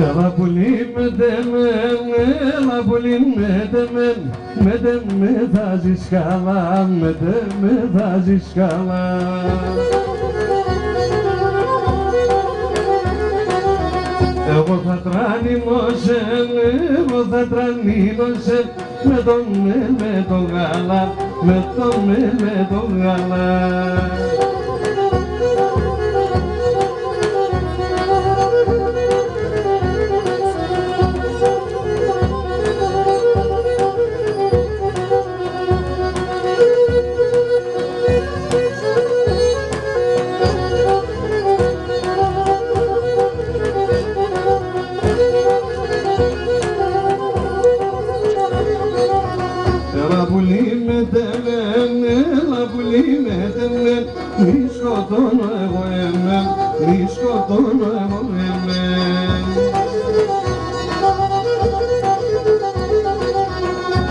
Έλα πουλί με τεμέν, έλα πουλί με τεμέν, με τεμέ θα ζεις καλά, με τεμέ θα ζεις καλά. Εγώ θα τρανίνω σε, εγώ θα τρανίνω σε, με τον με, με τον γάλα, με τον με, με τον γάλα.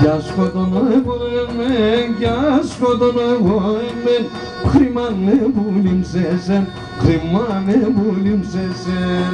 Gospodine volim, gospodine volim, krimane volim sezen, krimane volim sezen.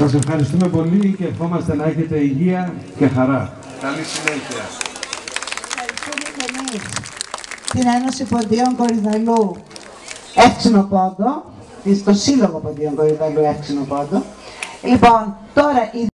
Σας ευχαριστούμε πολύ και ευχόμαστε να έχετε υγεία και χαρά. Καλή συνέχεια. Ευχαριστούμε και εμείς την Ένωση Ποντίων Κορυδαλού Εύξηνο Πόντο, το Σύλλογο Ποντίων Κορυδαλού Εύξηνο Πόντο. Λοιπόν, τώρα η